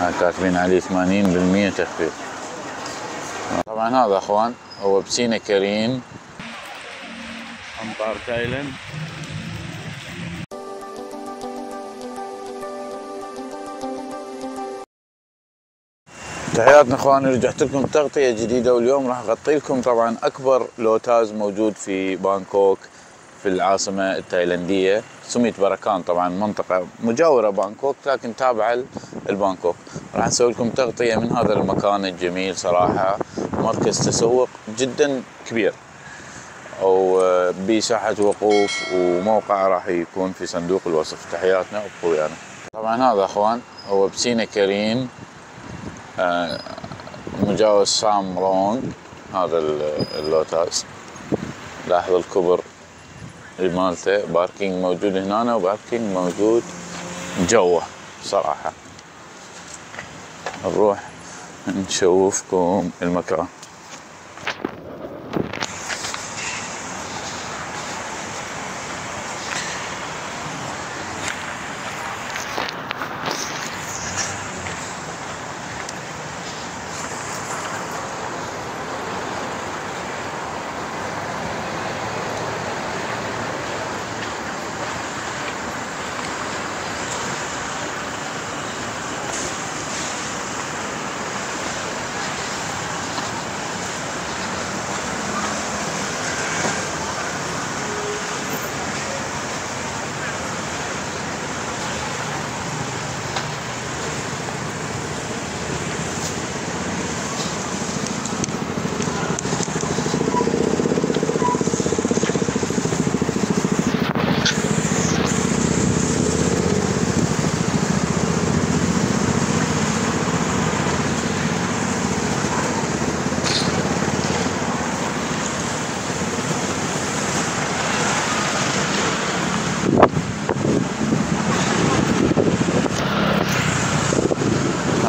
هاي كاتبين عليه 80% تخفيض طبعا هذا أخوان هو بسينا كريم. أمطار تايلاند. تحياتنا اخواني رجعت لكم تغطية جديدة واليوم راح أغطي لكم طبعا أكبر لوتاز موجود في بانكوك. في العاصمة التايلاندية سميت بركان طبعا منطقة مجاورة بانكوك لكن تابعة لبانكوك. راح نسوي لكم تغطية من هذا المكان الجميل صراحة. مركز تسوق جدا كبير. أو بساحه وقوف وموقع راح يكون في صندوق الوصف. تحياتنا ابقوا ويانا طبعا هذا أخوان هو بسينا كريم آه، مجاوز سام رونج هذا اللوتاس. لاحظوا الكبر. مالته باركينج موجود هنا وباركينج موجود جوه صراحة. نروح نشوفكم المكان.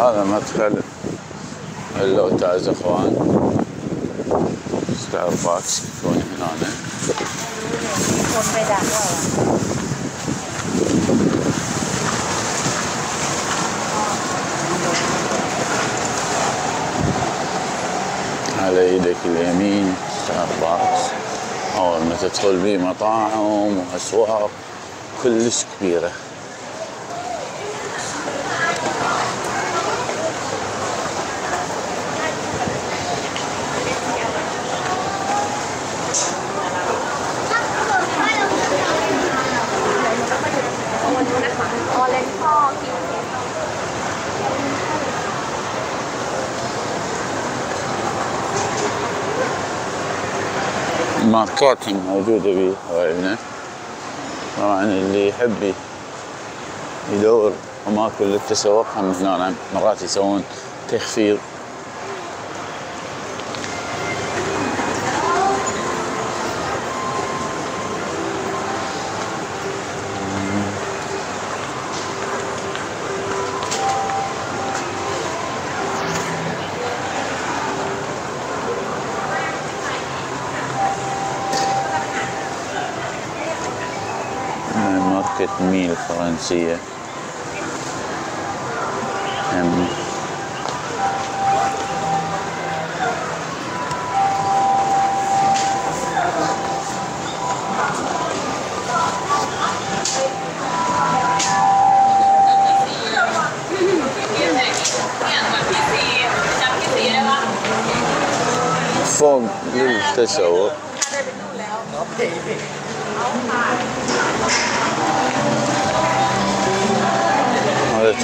هذا مدخل اللوتاس إخوان. ستار باكس يكون هنا. على يدك اليمين. ستار باكس أول ما تدخل بيه مطاعم وأسواق. كلش كبيرة. ماركاتينج موجودة هنا طبعا اللي يحب يدور أماكن للتسوق هم هنا مرات يسوون تخفيض. beautiful and see you.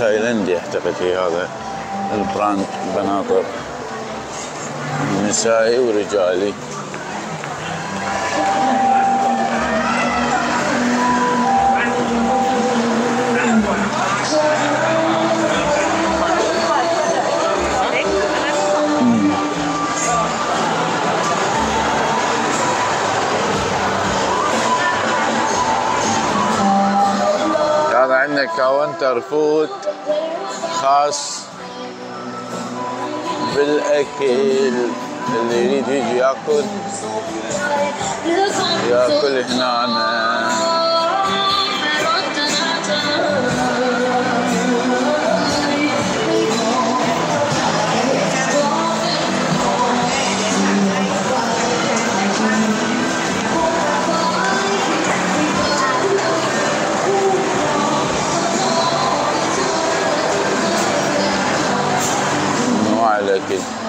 تايلندي اعتقد في هذا ال brand بناطر نسائي ورجالي. عندنا counter food خاص بالأكل اللي يريد يجي يأكل. يأكل هنا a la que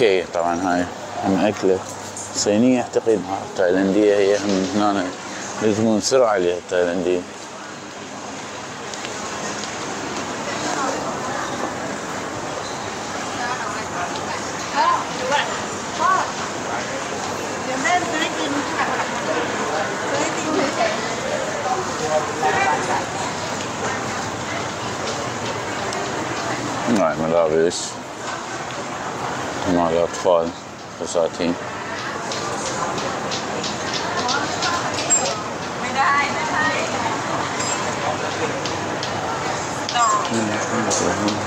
كي طبعا هاي هم أكلة صينية أعتقد تايلانديه هي هم هنا يلزمون سرعة عليها التايلانديه fun as our team. Mm-hmm.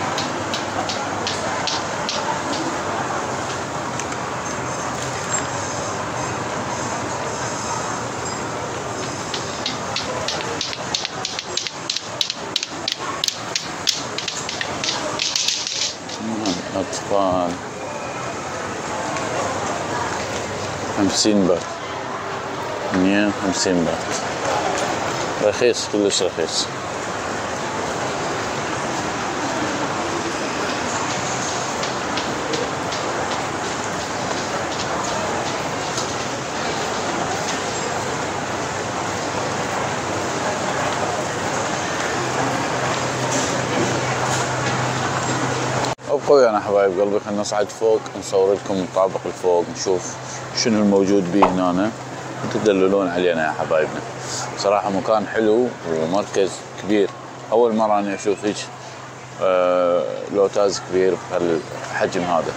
That's fine. I'm Simba. Yeah, I'm Simba. Rechis, Kulis Rechis. حبايب قلبي خلينا نصعد فوق نصور لكم الطابق الفوق نشوف شنو الموجود به هنا تدللون علينا يا حبايبنا. صراحة مكان حلو ومركز كبير. أول مرة أنا أشوف هيك آه لوتاز كبير بهالحجم هذا.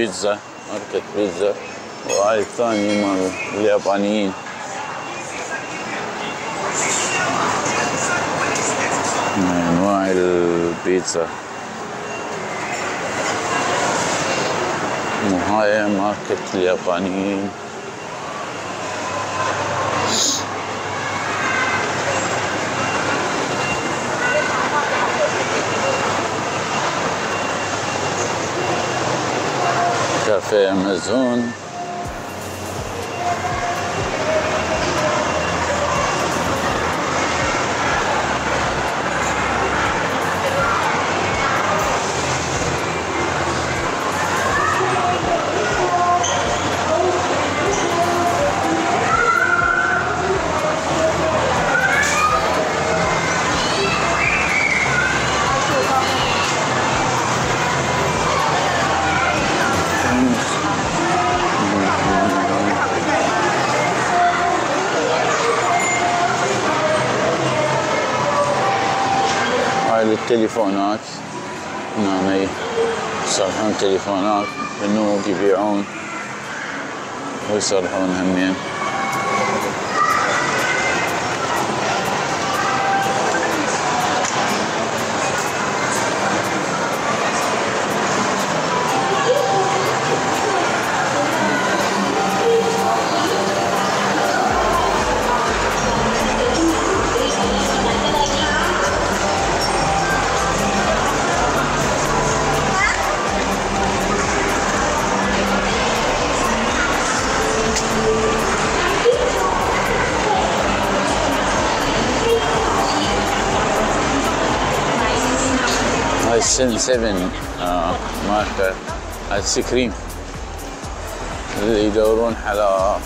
بيتزا ماركة بيتزا وهاي الثاني مال اليابانيين من انواع البيتزا وهاي ماركة اليابانيين Amazon. هاي للتليفونات هنا يصلحون تليفونات بنوك يبيعون ويصلحون همين سن 7 آه ماركة ايس كريم اللي يدورون على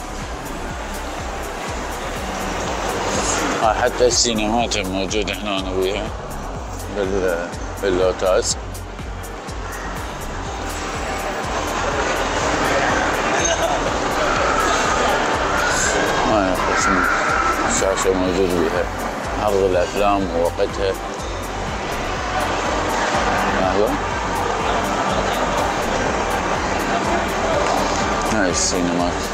هاي حتى السينمات موجودة هنا وياها بال باللوتاس هاي قسم الشاشة موجود بها. عرض الأفلام ووقتها. لحظة هاي السينمات هذا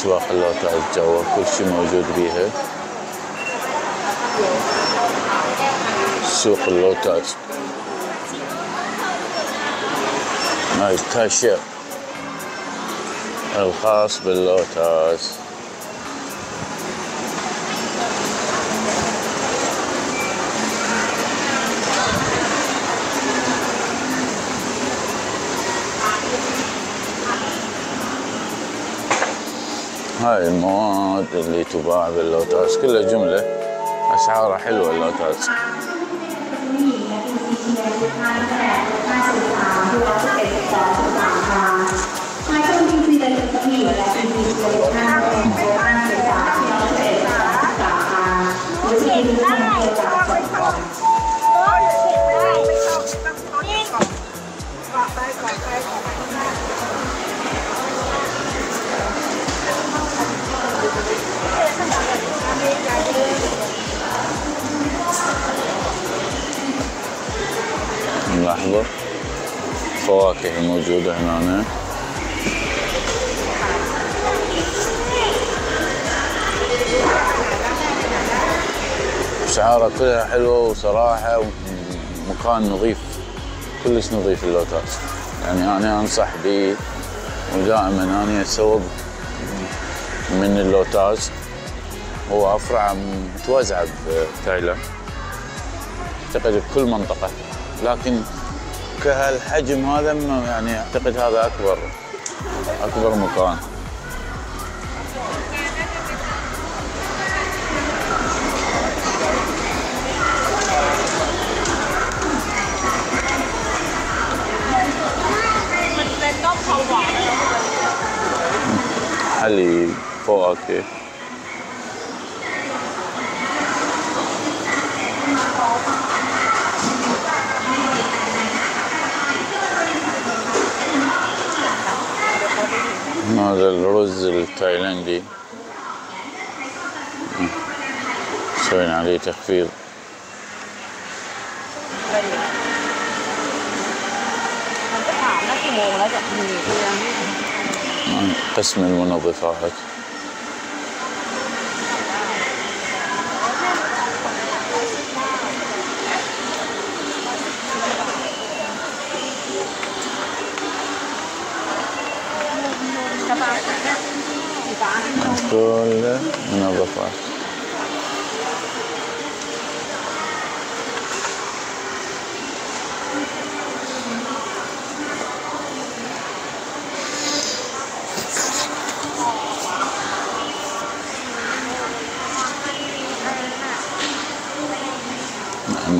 اسواق اللوتاس جوا كل شيء موجود بيها. سوق اللوتاس هاي الكاشير الخاص باللوتاس هاي المواد اللي تباع باللوتاس كلها جملة أسعارها حلوة اللوتاس. فواكه موجودة هنا. أسعارها كلها حلوة وصراحة مكان نظيف كلش نظيف اللوتاس. يعني أنا أنصح به ودائما أنا أسوق من اللوتاس هو أفرع متوزعة بتايلاند. أعتقد بكل منطقة لكن كهالحجم هذا يعني أعتقد هذا أكبر أكبر مكان. حليب فواكه هذا الرز التايلاندي مسوين عليه تخفيض. قسم المنظفات كل نعم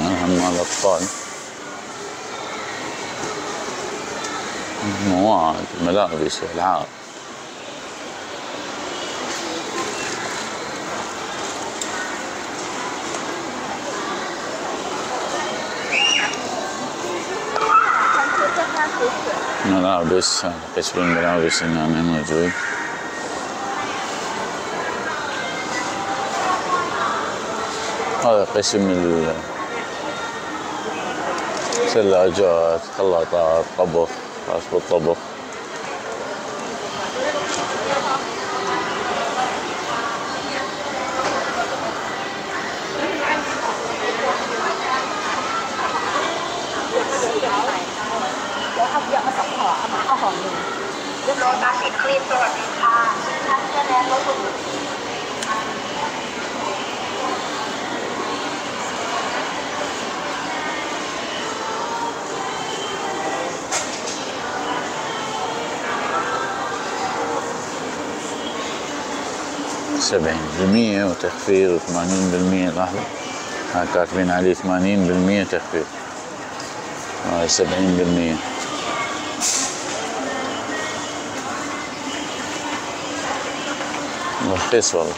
أهم مع الأطفال مواد ملابس هذا قسم الملابس هنا موجود. هذا قسم ال- ثلاجات خلاطات طبخ خاص بالطبخ سبعين بالمية وتخفيض وثمانين بالمية لحظة. ها كاتبين عليه ثمانين بالمية تخفيض. هاي سبعين بالمية. رخيص والله.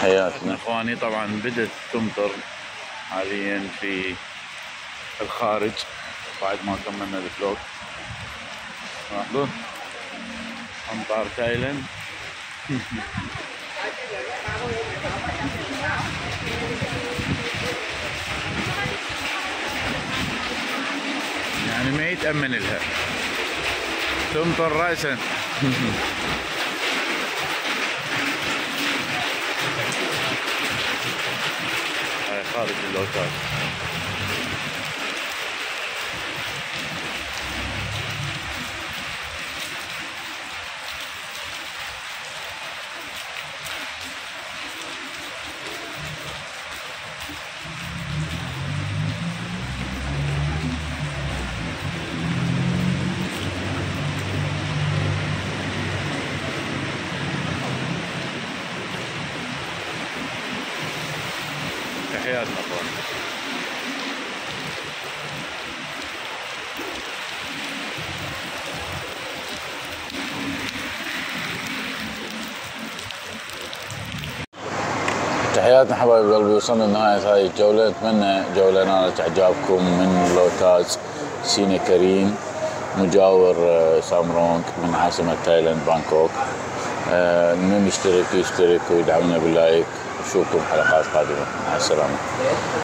حياتنا. إخواني طبعا بدت تمطر. حاليا في الخارج بعد ما كملنا ال vlog لاحظوا امطار تايلاند يعني ما يتأمن لها. تمطر رأسا. هاي خارج اللوتات تحياتنا أخوان. تحياتنا حبايب قلبي وصلنا لنهاية هاي الجولة. نتمنى جولة نالت إعجابكم من لوتس سريناكارين مجاور آه، سامرونج من عاصمة تايلاند بانكوك. آه، من يشترك يشترك ويدعمنا بال like نشوفكم حلقات قادمة. مع السلامة.